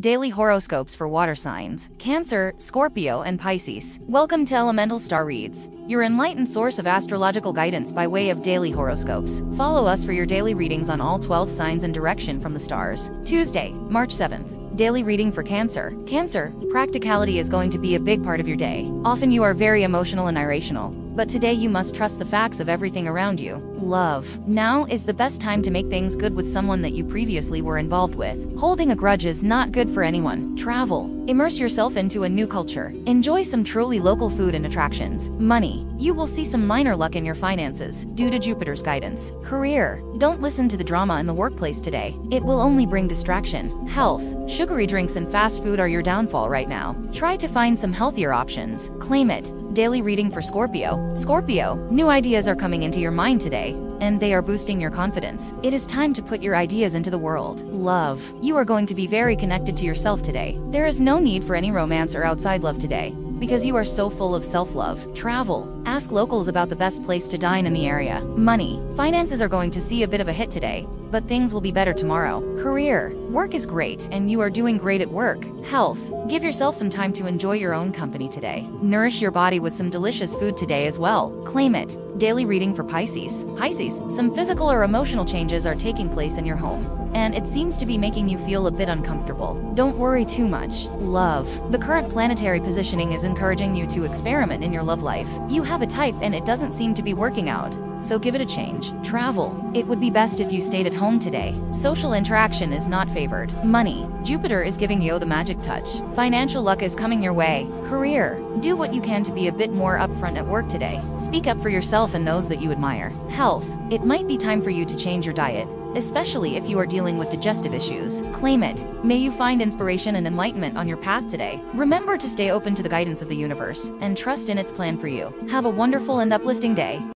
Daily horoscopes for water signs Cancer, Scorpio, and Pisces. Welcome to Elemental Star Reads, your enlightened source of astrological guidance by way of daily horoscopes. Follow us for your daily readings on all 12 signs and direction from the stars. Tuesday, March 7th. Daily reading for Cancer. Cancer, practicality is going to be a big part of your day. Often you are very emotional and irrational, but today you must trust the facts of everything around you. Love. Now is the best time to make things good with someone that you previously were involved with. Holding a grudge is not good for anyone. Travel. Immerse yourself into a new culture. Enjoy some truly local food and attractions. Money. You will see some minor luck in your finances due to Jupiter's guidance. Career. Don't listen to the drama in the workplace today. It will only bring distraction. Health. Sugary drinks and fast food are your downfall right now. Try to find some healthier options. Claim it. Daily reading for Scorpio. Scorpio, new ideas are coming into your mind today, and they are boosting your confidence. It is time to put your ideas into the world. Love. You are going to be very connected to yourself today. There is no need for any romance or outside love today because you are so full of self-love. Travel. Ask locals about the best place to dine in the area. Money. Finances are going to see a bit of a hit today, but things will be better tomorrow. Career. Work is great, and you are doing great at work. Health. Give yourself some time to enjoy your own company today. Nourish your body with some delicious food today as well. Claim it. Daily reading for Pisces. Pisces, some physical or emotional changes are taking place in your home and it seems to be making you feel a bit uncomfortable. Don't worry too much. Love. The current planetary positioning is encouraging you to experiment in your love life. You have a type and it doesn't seem to be working out so give it a change. Travel. It would be best if you stayed at home today. Social interaction is not favored. Money. Jupiter is giving you the magic touch. Financial luck is coming your way. Career. Do what you can to be a bit more upfront at work today. Speak up for yourself and those that you admire. Health. It might be time for you to change your diet especially if you are dealing with digestive issues. Claim it. May you find inspiration and enlightenment on your path today. Remember to stay open to the guidance of the universe and trust in its plan for you. Have a wonderful and uplifting day.